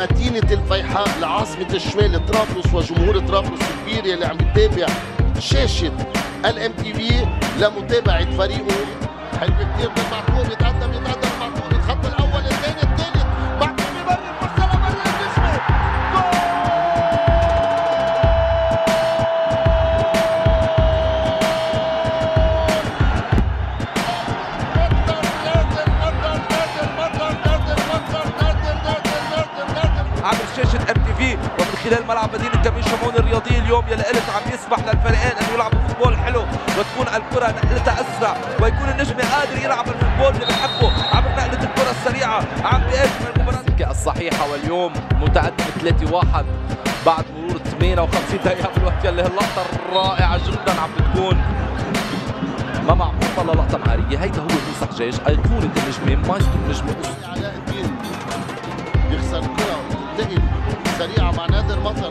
مدينة الفيحاء لعاصمة الشمال طرابلس وجمهور طرابلس الكبير يلي عم يتابع شاشة الام تي في لمتابعة فريقه. حلو كثير بالمعقول يتقدم يتقدم عبر شاشة MTV ومن خلال ملعب مدينة كميل شمعون الرياضية اليوم يلي قلت عم يسمح للفريقين أن يلعبوا football حلو وتكون الكرة نقلتها أسرع ويكون النجم قادر يلعب ال football اللي بنحبه عبر نقلة الكرة السريعة. عم بيجمل المباراة؟ الصحيحة واليوم متقدم 3-1 بعد مرور 58 دقيقة في الوقت يلي هاللقطة الرائعة جدا عم بتكون. ما معقول والله لقطة مهارية. هيدا هو موسى حجاج أيقونة النجمة مايسترو النجمة. علاء الدين وتنتقل سريعة مع نادر مطر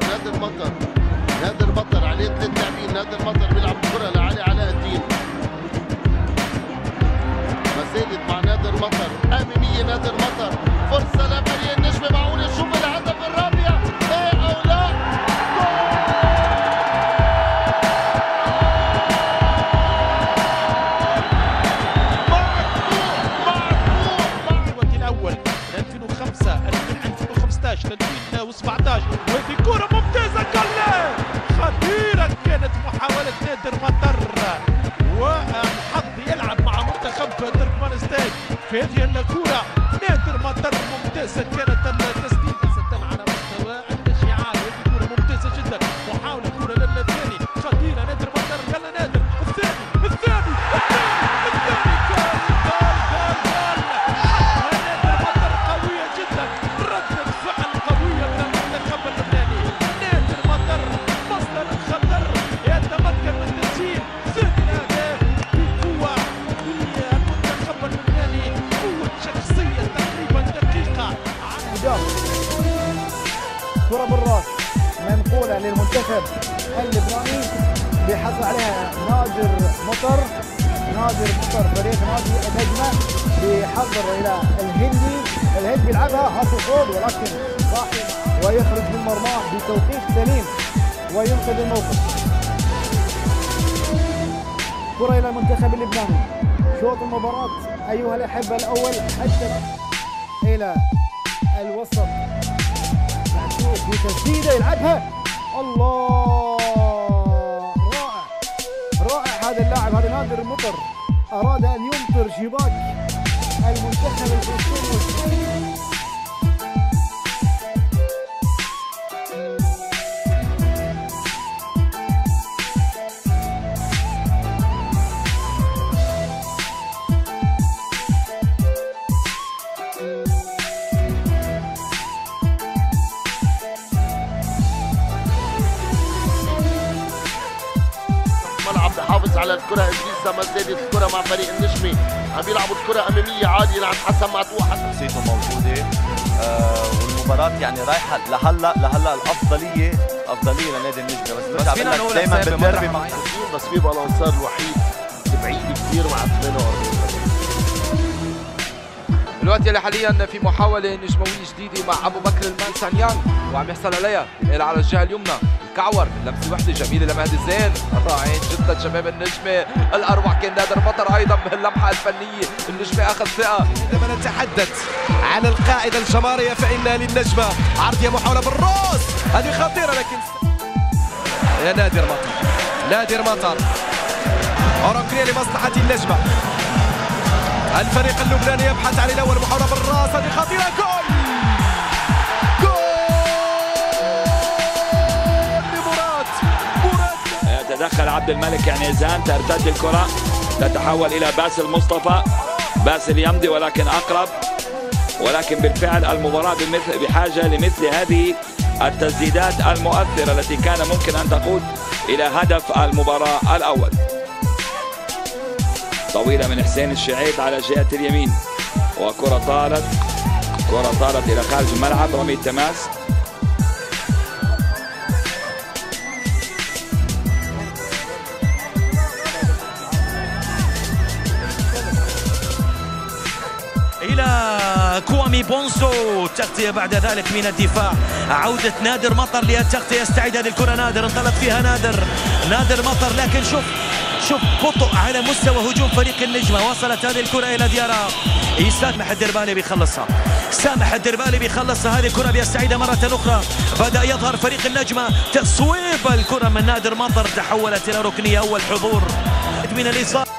2017 وفي كرة ممتازة جول خطيرة كانت محاولة نادر مطر للمنتخب اللبناني بيحصل عليها نادر مطر نادر مطر فريق نادي النجمة بيحضر إلى الهندي. الهند بيلعبها هاف صوب ولكن صاحي ويخرج من مرماه بتوقيت سليم وينقذ الموقف. كرة إلى المنتخب اللبناني. شوط المباراة أيها الأحبة الأول حتى إلى الوسط. بتسديدة يلعبها. الله! رائع. رائع هذا اللاعب هذا نادر مطر أراد أن يمطر شباك المنتخب الفلسطيني. ملعب بحافظ على الكرة إدريسا ما زالت الكرة مع فريق النجمة عم يلعبوا الكرة أمامية عالية لعند حسن معتوح حسن شخصيته موجودة. آه والمباراة يعني رايحة لهلأ لهلأ الأفضلية أفضلية لنادي النجمة. بس برجع فينا بقول نقول لك دائما بالدربي. بس في بالانسار الوحيد بعيد كثير مع 48 الوقت يلي حاليا في محاولة نجموية جديدة مع أبو بكر المانسانيان وعم يحصل عليها. على الجهة اليمنى الكعور لمسة وحدة جميلة لمهدي زين رائعين جدا شباب النجمة. الأروع كان نادر مطر أيضا بهاللمحة الفنية. النجمة أخذ ثقة. عندما نتحدث عن القاعدة الجماهيرية فإن للنجمة عرضية محاولة بالراس هذه خطيرة لكن يا نادر مطر. نادر مطر. أوروكريا لمصلحة النجمة. الفريق اللبناني يبحث عن الأول محاولة بالراس هذه خطيرة. جول! جول! لمراد. مراد! يتدخل عبد الملك عنيزان ترتد الكرة تتحول إلى باسل مصطفى باسل يمضي ولكن أقرب. ولكن بالفعل المباراة بمثل بحاجة لمثل هذه التسديدات المؤثرة التي كان ممكن أن تقود إلى هدف المباراة الأول. طويلة من حسين الشعيب على جهة اليمين. وكرة طالت. كرة طالت إلى خارج الملعب. رمي التماس. إلى كوامي بونسو تغطية بعد ذلك من الدفاع. عودة نادر مطر للتغطية. يستعيد هذه الكرة نادر. انطلق فيها نادر. نادر مطر. لكن شوف شوف بطء على مستوى هجوم فريق النجمة. وصلت هذه الكرة إلى ديارة. سامح الدربالي بيخلصها. سامح الدربالي بيخلصها. هذه الكرة بيستعيدها مرة أخرى. بدأ يظهر فريق النجمة. تصويب الكرة من نادر مطر. تحولت إلى ركنية أول حضور. من الإصابة.